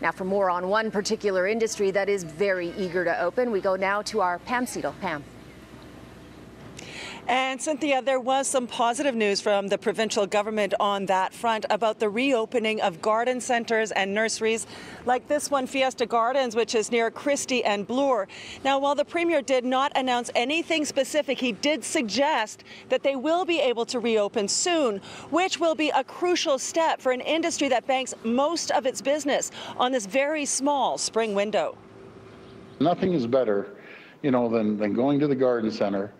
Now, for more on one particular industry that is very eager to open, we go now to our Pam Seatle. Pam. And Cynthia, there was some positive news from the provincial government on that front about the reopening of garden centres and nurseries like this one, Fiesta Gardens, which is near Christie and Bloor. Now, while the Premier did not announce anything specific, he did suggest that they will be able to reopen soon, which will be a crucial step for an industry that banks most of its business on this very small spring window. Nothing is better, you know, than, than going to the garden centre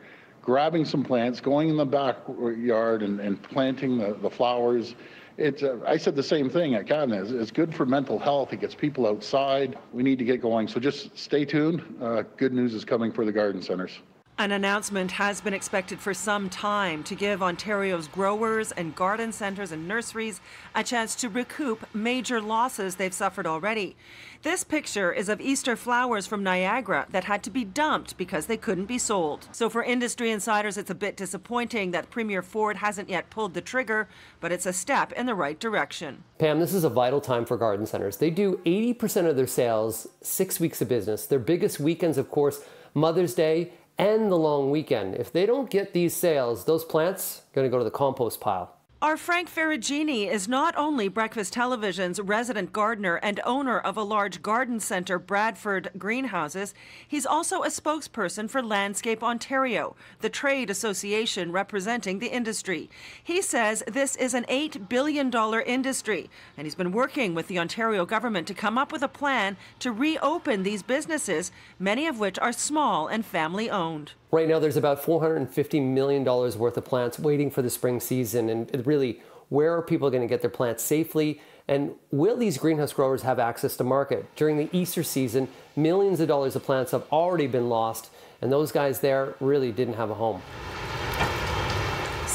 grabbing some plants, going in the backyard and, and planting the, the flowers. It's, uh, I said the same thing at Cadna. It's, it's, good for mental health. It gets people outside. We need to get going. So just stay tuned. Uh, good news is coming for the garden centers. An announcement has been expected for some time to give Ontario's growers and garden centres and nurseries a chance to recoup major losses they've suffered already. This picture is of Easter flowers from Niagara that had to be dumped because they couldn't be sold. So for industry insiders, it's a bit disappointing that Premier Ford hasn't yet pulled the trigger, but it's a step in the right direction. Pam, this is a vital time for garden centres. They do 80% of their sales six weeks of business. Their biggest weekends, of course, Mother's Day and the long weekend. If they don't get these sales, those plants are going to go to the compost pile. Our Frank Ferragine is not only Breakfast Television's resident gardener and owner of a large garden centre, Bradford Greenhouses, he's also a spokesperson for Landscape Ontario, the trade association representing the industry. He says this is an $8 billion industry, and he's been working with the Ontario government to come up with a plan to reopen these businesses, many of which are small and family owned. Right now, there's about $450 million worth of plants waiting for the spring season. And really, where are people going to get their plants safely? And will these greenhouse growers have access to market? During the Easter season, millions of dollars of plants have already been lost, and those guys there really didn't have a home.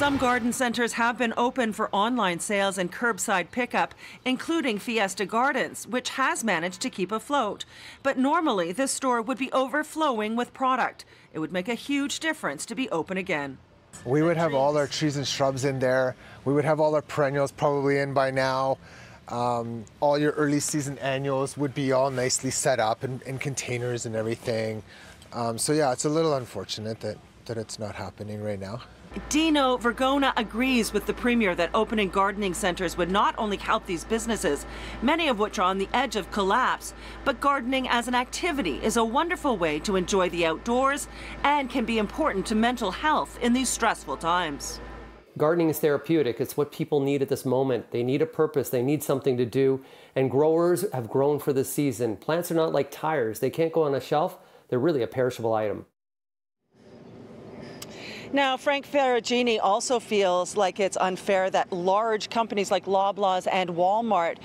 Some garden centers have been open for online sales and curbside pickup, including Fiesta Gardens, which has managed to keep afloat. But normally, this store would be overflowing with product. It would make a huge difference to be open again. We would have all our trees and shrubs in there. We would have all our perennials probably in by now. Um, all your early season annuals would be all nicely set up in, in containers and everything. Um, so yeah, it's a little unfortunate that, that it's not happening right now. Dino Vergona agrees with the Premier that opening gardening centres would not only help these businesses, many of which are on the edge of collapse, but gardening as an activity is a wonderful way to enjoy the outdoors and can be important to mental health in these stressful times. Gardening is therapeutic. It's what people need at this moment. They need a purpose, they need something to do, and growers have grown for this season. Plants are not like tires, they can't go on a shelf, they're really a perishable item. Now, Frank Ferragine also feels like it's unfair that large companies like Loblaws and Walmart,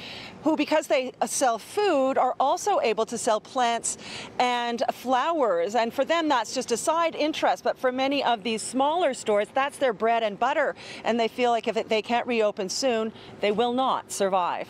who, because they uh, sell food, are also able to sell plants and flowers. And for them, that's just a side interest. But for many of these smaller stores, that's their bread and butter. And they feel like if they can't reopen soon, they will not survive.